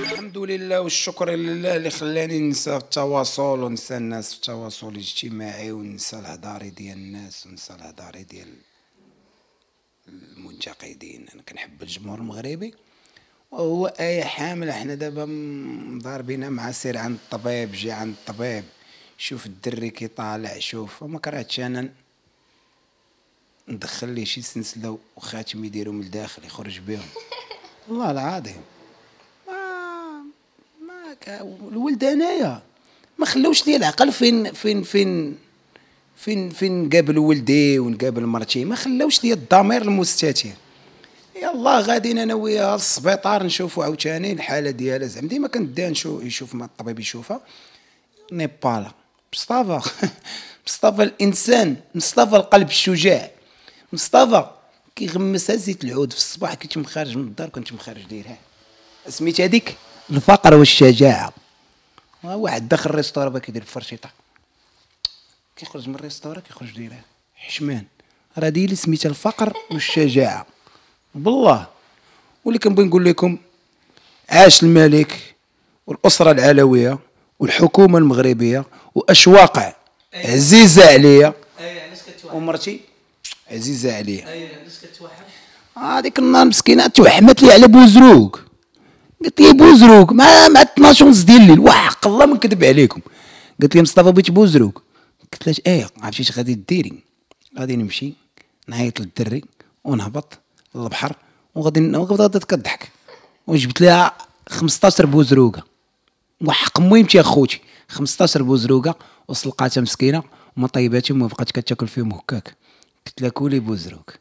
الحمد لله والشكر لله اللي خلاني ننسى التواصل وننسى الناس في التواصل الاجتماعي وننسى الهضاري ديال الناس وننسى الهضاري ديال المنتقدين أنا كنحب الجمهور المغربي وهو آية حاملة إحنا دابا مضاربين مع سير عند الطبيب جي عند الطبيب شوف الدري كي طالع شوف وما كرهتش أنا ندخل ليه شي سلسلة وخاتم يديرو من الداخل يخرج بهم. والله العظيم. ما ما كا- الولد أنايا. ما خلوش لي العقل فين فين فين فين فين نقابل ولدي ونقابل مرتي. ما خلوش لي الضمير المستتير يلا غاديين أنا وياها للسبيطار نشوفوا عاوتاني الحالة ديالها. زعما ديما كنديها نشوف يشوف ما الطبيب يشوفها. نيبالا مصطفى مصطفى الإنسان. مصطفى القلب الشجاع. مصطفى كيغمسها زيت العود في الصباح كنت مخارج من الدار كنت مخارج دايرها سميت هذيك الفقر والشجاعة. واحد داخل الريستورا با كيدير الفرشيطة. كيخرج من الريستورا كيخرج دايرها حشمان. راه دي اللي سميتها الفقر والشجاعة. بالله. واللي كنبغي نقول لكم عاش الملك والأسرة العلوية والحكومة المغربية وأشواق عزيزة عليا. كتوحم ومرتي عزيزة كتوحم هذيك النهار مسكينة توحمت لي على بوزروك قلت لي بوزروك مع مع 12 ونص ديال الليل. وحق الله ما نكذب عليكم. قلت لي مصطفى بغيت بوزروك قلت لها إيه عرفتي اش غادي ديري. غادي نمشي نعيط للدري ونهبط للبحر وغادي وغادي كضحك وجبت لها 15 بوزروكه وحق مهمتي اخوتي 15 بوزروكه وسلقاتها مسكينة وما طيباتهم وما بقات كتاكل فيهم هكاك. قلت لها كولي بوزروك.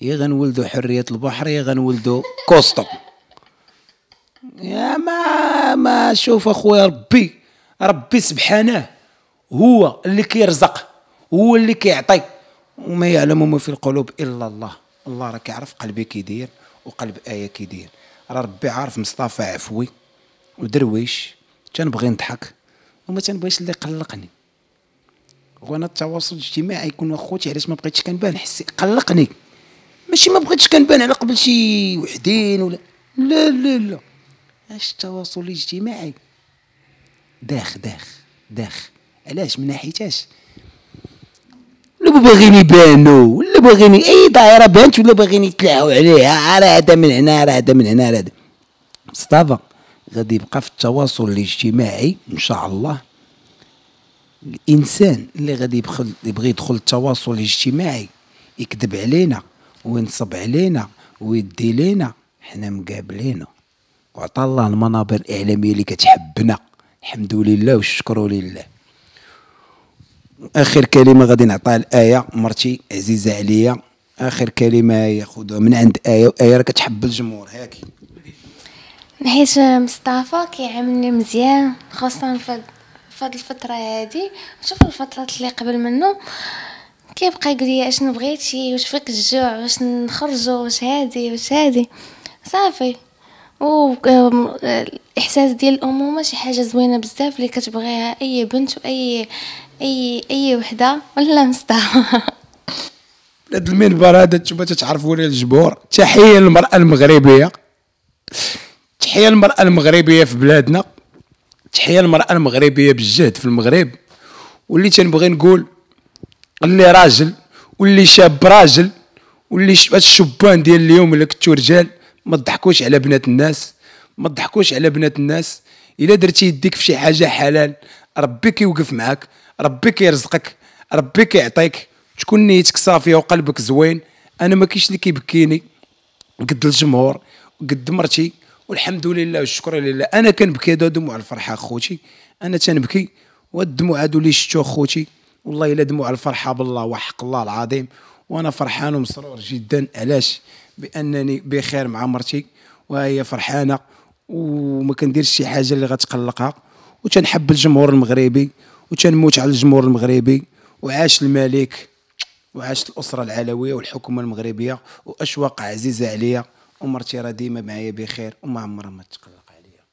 يا غنولدو حرية البحر يا غنولدو كوستو يا ما ما شوف أخويا ربي ربي سبحانه هو اللي كيرزق هو اللي كيعطي وما يعلم ما في القلوب إلا الله. الله راه كيعرف قلبي كيدير وقلب آية كيدير. راه ربي عارف مصطفى عفوي ودرويش تنبغي نضحك وما تنبغيش اللي يقلقني. وأنا التواصل الاجتماعي يكون اخوتي علاش ما بغيتش كنبان؟ حسي قلقني. ماشي ما بغيتش كنبان على قبل شي وحدين ولا لا لا لا. اش التواصل الاجتماعي؟ داخ داخ داخ. علاش؟ من ناحيتاش. ولا باغيين يبانوا ولا باغيين أي ظاهره بانت ولا باغيين يتلاعوا عليها. راه هذا من هنا راه هذا من هنا راه هذا. مصطفى غادي يبقى في التواصل الاجتماعي إن شاء الله. الإنسان اللي غادي يدخل يبغي يدخل التواصل الاجتماعي يكذب علينا وينصب علينا ويدي لينا حنا مقابلينه. وعطى الله المنابر الإعلامية اللي كتحبنا. الحمد لله والشكر لله. آخر كلمة غادي نعطيها الآية. مرتي عزيزة عليا. آخر كلمة هي خذوها من عند آية وايه راه كتحب الجمهور. هاكي. حيت مصطفى كيعاملني مزيان خاصة في في هاد الفترة هادي. شوف الفترات اللي قبل منه. كيبقى يقول لي أشنو بغيتي؟ واش فيك الجوع؟ واش نخرجوا واش هادي؟ واش هادي؟ صافي. و الإحساس ديال الامومه شي حاجة زوينة بزاف اللي كتبغيها أي بنت واي أي أي وحدة. ولا مصطفى هاد المنبر هذا نتوما تتعرفوا لي الجمهور تحية للمرأة المغربية. تحية للمرأة المغربية في بلادنا. تحيه للمرأة المغربية بالجهد في المغرب واللي تنبغي نقول اللي راجل واللي شاب راجل واللي الشبان ديال اليوم اللي كنتو رجال ما تضحكوش على بنات الناس ما تضحكوش على بنات الناس. إلا درتي يديك في شي حاجة حلال ربي كيوقف معاك ربي كيرزقك ربي كيعطيك. تكون نيتك صافية وقلبك زوين. أنا ما كاينش اللي كيبكيني. قد الجمهور قد مرتي. والحمد لله والشكر لله. أنا كنبكي هذا دموع الفرحة اخوتي أنا تنبكي وهاد الدموع هادو اللي شفتو اخوتي والله إلا دموع الفرحة بالله وحق الله العظيم. وأنا فرحان ومسرور جدا. علاش؟ بأنني بخير مع مرتي وهي فرحانة وما كنديرش شي حاجة اللي غتقلقها. وتنحب الجمهور المغربي وتنموت على الجمهور المغربي. وعاش الملك وعاشت الأسرة العلوية والحكومة المغربية وأشواق عزيزة عليا. ومرتي راه ديما معايا بخير وما عمرها ما تقلق عليا.